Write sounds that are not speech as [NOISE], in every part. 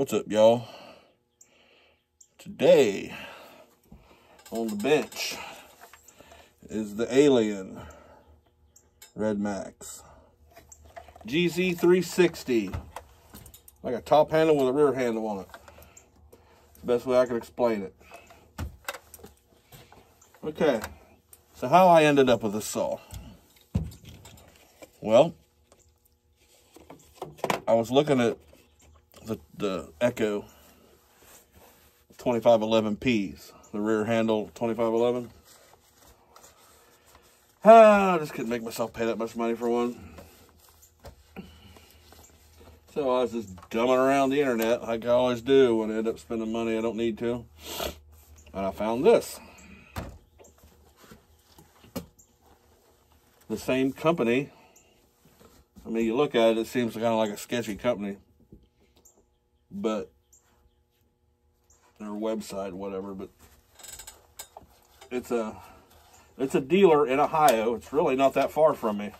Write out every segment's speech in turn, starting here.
What's up, y'all? Today on the bench is the Alien Red Max GZ360. Like a top handle with a rear handle on it. Best way I can explain it. Okay, so how I ended up with this saw. Well, I was looking at the, the Echo 2511Ps, the rear handle 2511. Ah, I just couldn't make myself pay that much money for one. So I was just dumbing around the internet like I always do when I end up spending money I don't need to. And I found this. The same company. I mean, you look at it, it seems kind of like a sketchy company but their website, whatever, but it's a it's a dealer in Ohio. It's really not that far from me.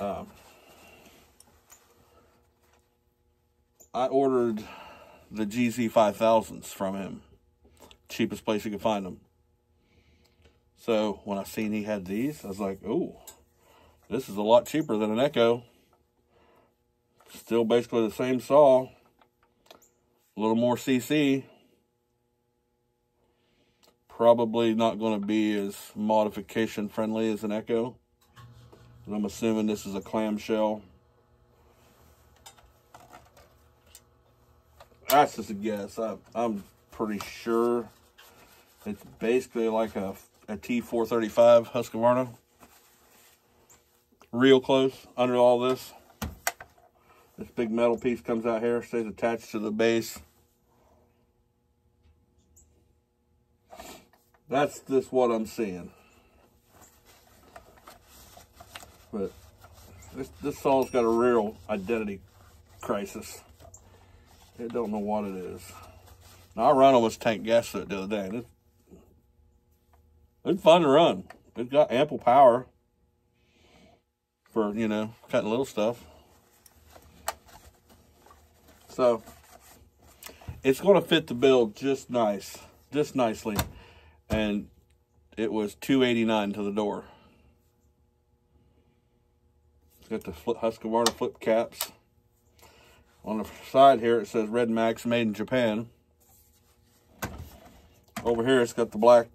Um, I ordered the GZ5000s from him. Cheapest place you could find them. So when I seen he had these, I was like, oh, this is a lot cheaper than an Echo. Still basically the same saw. A little more CC. Probably not going to be as modification friendly as an Echo. I'm assuming this is a clamshell. That's just a guess. I, I'm pretty sure it's basically like a, a T435 Husqvarna. Real close under all this. This big metal piece comes out here, stays attached to the base. That's just what I'm seeing. But this, this saw's got a real identity crisis. It don't know what it is. Now, I run almost tank gas to it the other day. And it's, it's fun to run. It's got ample power for, you know, cutting little stuff. So it's going to fit the bill just nice, just nicely. And it was 289 to the door. It's got the Husqvarna flip caps. On the side here, it says Red Max made in Japan. Over here, it's got the black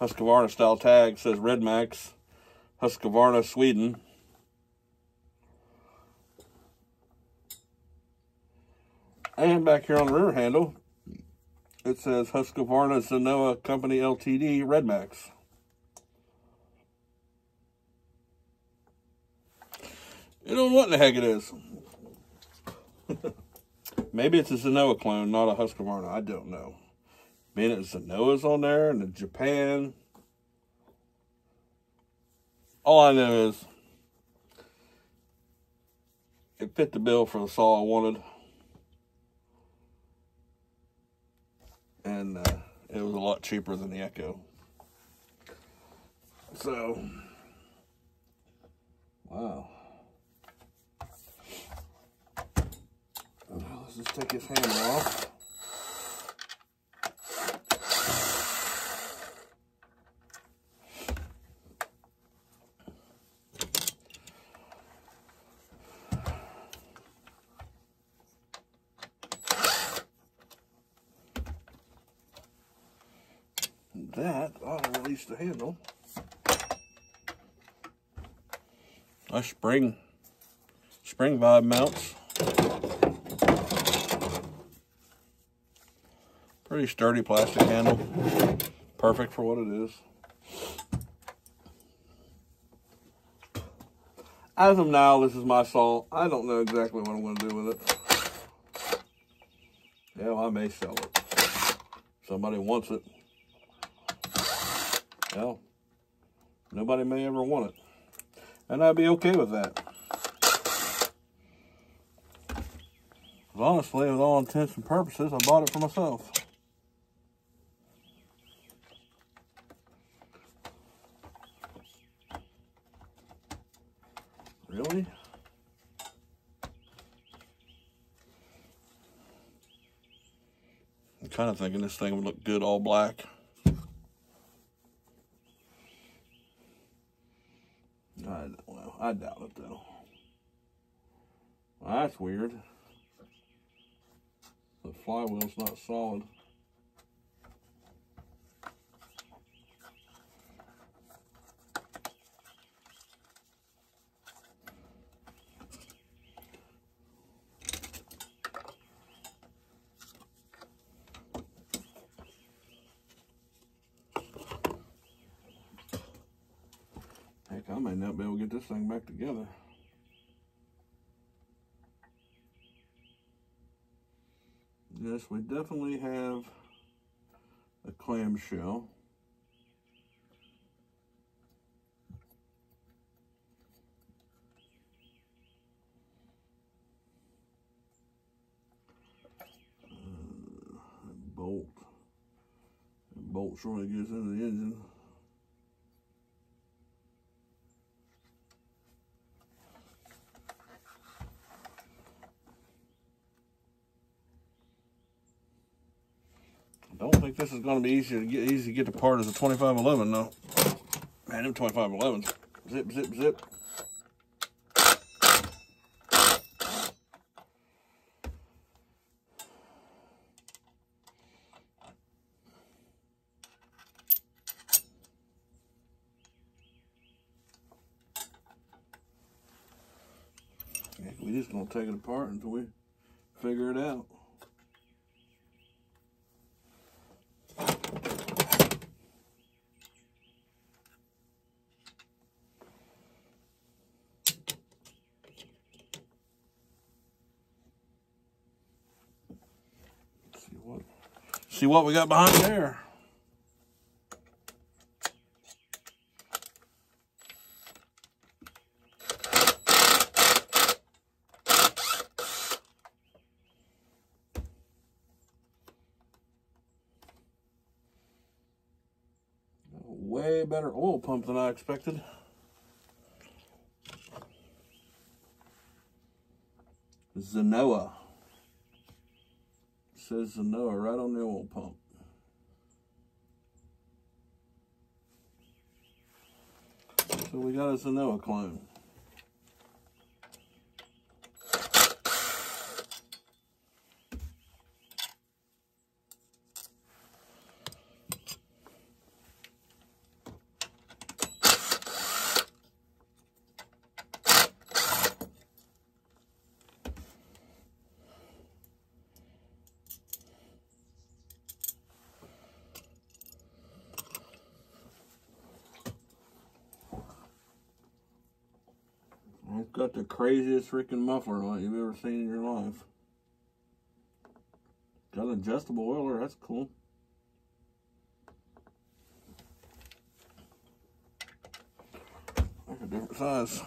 Husqvarna style tag. It says Red Max, Husqvarna, Sweden. And back here on the rear handle, it says Husqvarna Zenoah Company Ltd. Red Max. You don't know what in the heck it is. [LAUGHS] Maybe it's a Zenoah clone, not a Husqvarna. I don't know. Maybe it's Zenoah's on there and the Japan. All I know is it fit the bill for the saw I wanted. And uh, it was a lot cheaper than the Echo. So, wow. Let's just take his handle off. that, I'll release the handle. A spring, spring vibe mounts. Pretty sturdy plastic handle. Perfect for what it is. As of now, this is my saw. I don't know exactly what I'm going to do with it. Yeah, I may sell it. Somebody wants it. Hell, nobody may ever want it. And I'd be okay with that. But honestly, with all intents and purposes, I bought it for myself. Really? I'm kind of thinking this thing would look good all black. I don't know. I doubt it though. Well, that's weird. The flywheel's not solid. Heck, I may not be able to get this thing back together. Yes, we definitely have a clamshell. Uh, bolt. That bolt surely gets into the engine. Don't think this is going to be easy to get easy to get apart as a 2511 though. Man, them 2511s. Zip, zip, zip. We just gonna take it apart until we figure it out. See what see what we got behind there. Way better oil pump than I expected. Zenoah. Says Zenoah right on the oil pump. So we got us a Zenoah clone. It's got the craziest freaking muffler on it you've ever seen in your life. Got an adjustable oiler, that's cool. Different size.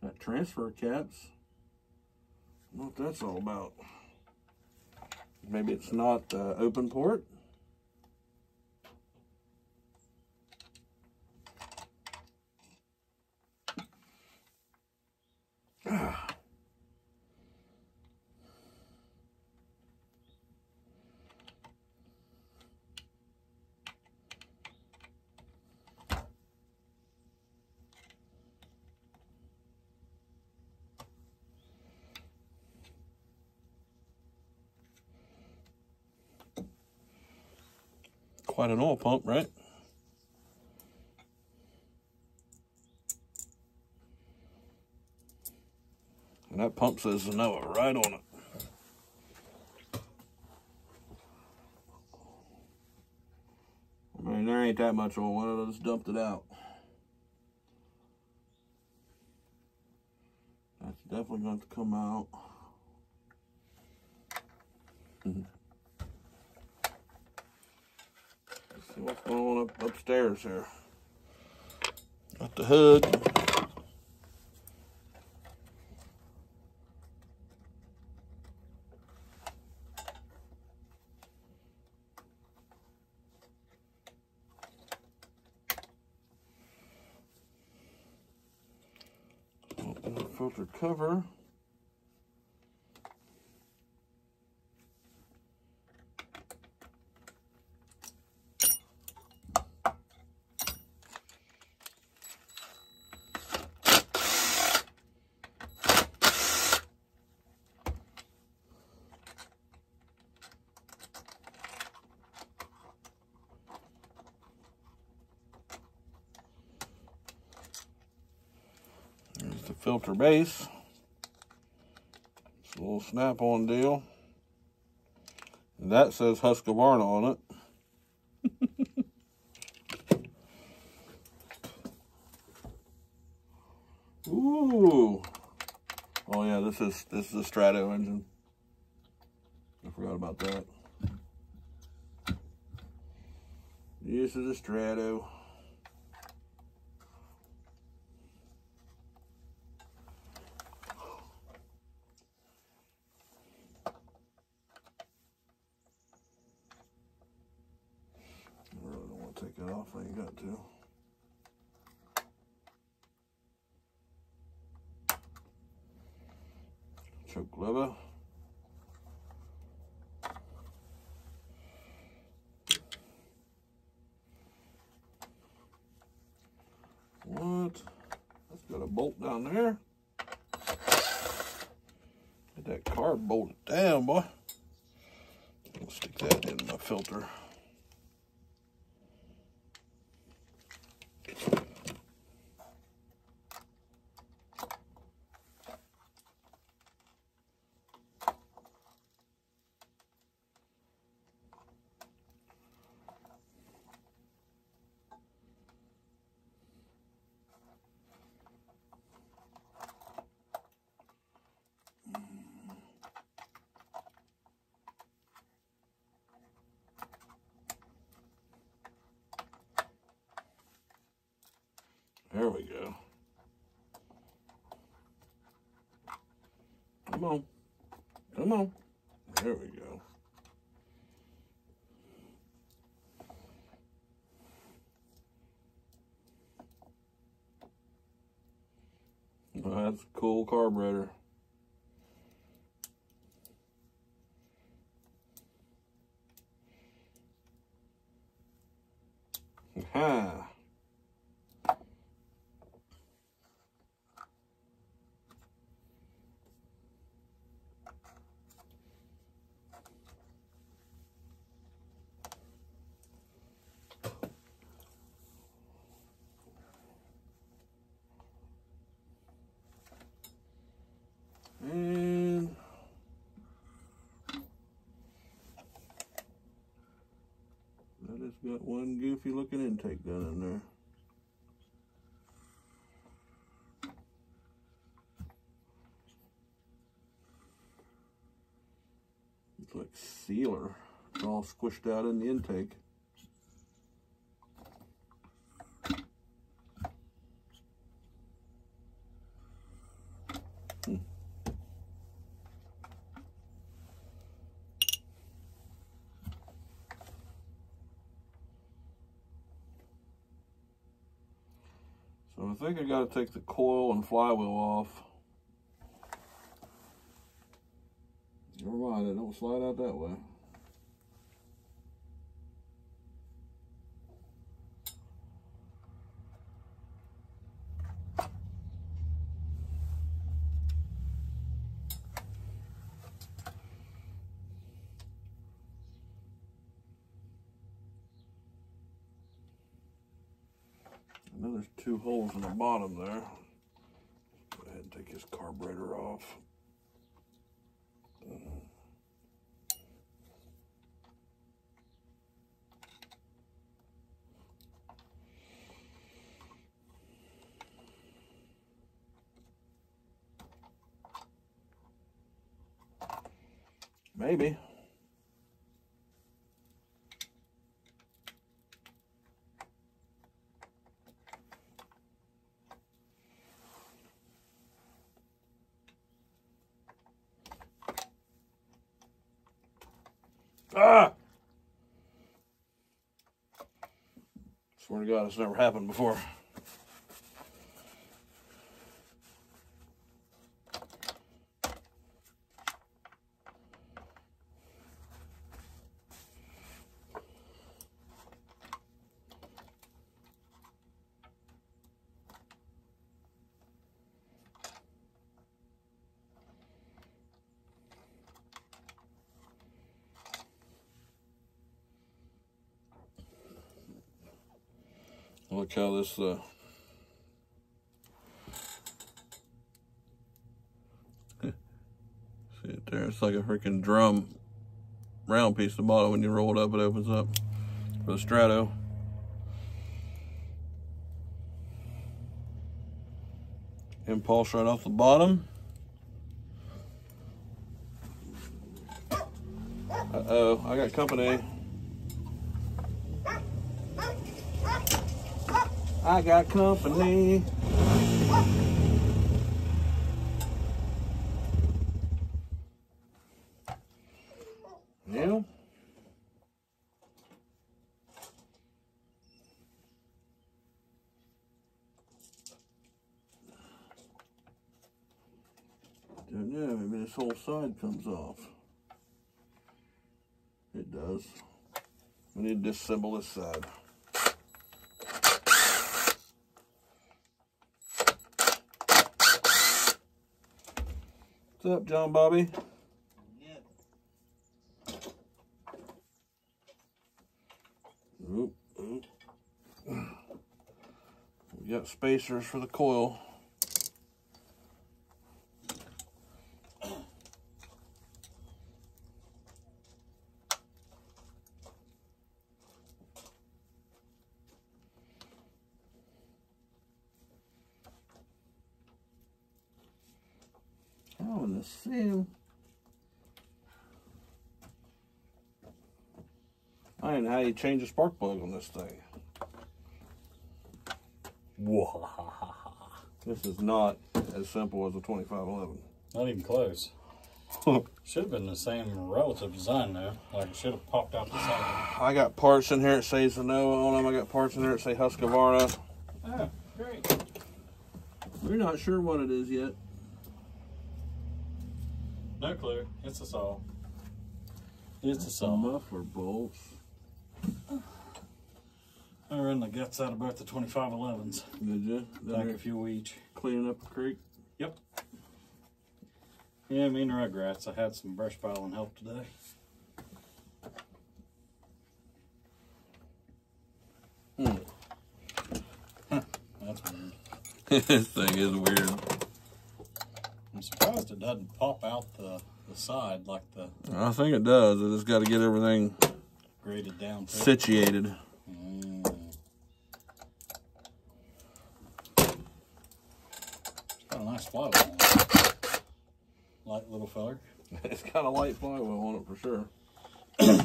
Got transfer caps. What that's all about. Maybe it's not uh, open port. Ah. Quite an oil pump, right? And that pump says Zenoah right on it. I mean, there ain't that much oil it. I just dumped it out. That's definitely going to come out. What's going on up, upstairs here. Got the hood. filter cover. Filter base. It's a little snap-on deal. And that says Husqvarna on it. [LAUGHS] Ooh. Oh yeah, this is this is a Strato engine. I forgot about that. This is a Strato. take it off when to. Choke lever. What? That's got a bolt down there. Get that card bolted down, boy. I'll stick that in my filter. There we go. Come on. Come on. There we go. that's a cool carburetor. Ha. And has got one goofy looking intake gun in there. It's like sealer. It's all squished out in the intake. Think I got to take the coil and flywheel off. Never mind, it don't slide out that way. And then there's two holes in the bottom there. Go ahead and take his carburetor off. Maybe. Ah! Swear to God, it's never happened before. Look how this uh [LAUGHS] see it there, it's like a freaking drum round piece the bottom when you roll it up it opens up for the strato. Impulse right off the bottom. Uh-oh, I got company. I got company. Yeah. Don't know, maybe this whole side comes off. It does. We need to disassemble this side. Up, John Bobby? Oop, oop. We got spacers for the coil. Oh, and the sim. I how you change a spark plug on this thing. This is not as simple as a 2511. Not even close. Should have been the same relative design though. Like it should have popped out the side. I got parts in here that say Zenoah on them. I got parts in there that say Husqvarna. Oh, great. We're not sure what it is yet. No clue. It's a saw. It's a saw. muffler bolts. I ran the guts out of both the 2511s. Did you? Like a few each. Cleaning up the creek. Yep. Yeah, me and Rugrats. I had some brush piling help today. Hmm. [LAUGHS] That's weird. [LAUGHS] this thing is weird. I'm surprised it doesn't pop out the, the side like the I think it does. I just got to get everything graded down. situated. Mm. It's got a nice it. Light little feller. [LAUGHS] it's got a light flywheel on it for sure. [CLEARS THROAT]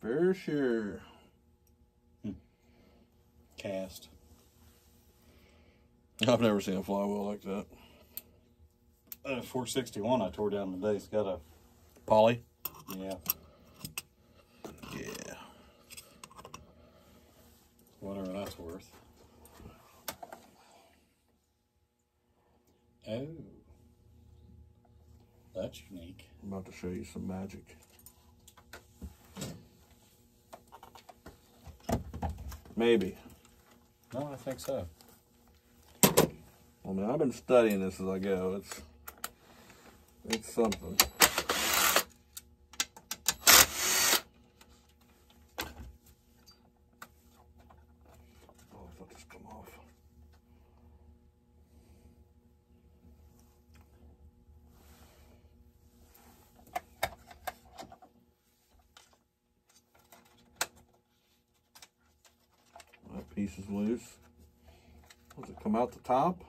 For sure. Hmm. Cast. I've never seen a flywheel like that. Uh, 461 I tore down today. It's got a, Polly? yeah, Yeah. whatever that's worth. Oh. That's unique. I'm about to show you some magic. Maybe. No, I think so. I mean, I've been studying this as I go. It's it's something. Piece is loose. Does it come out the top?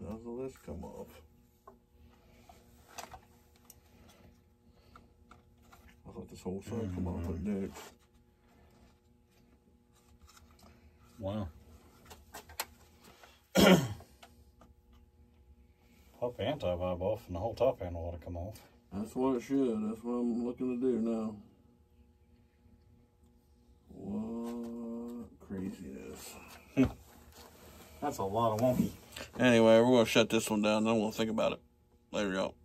Doesn't this come off? I thought this whole side come off like that. Wow. Pop the anti-vibe off and the whole top handle ought to come off. That's what it should. That's what I'm looking to do now. What craziness. [LAUGHS] That's a lot of wonky. Anyway, we're gonna shut this one down. Then we'll think about it later, y'all.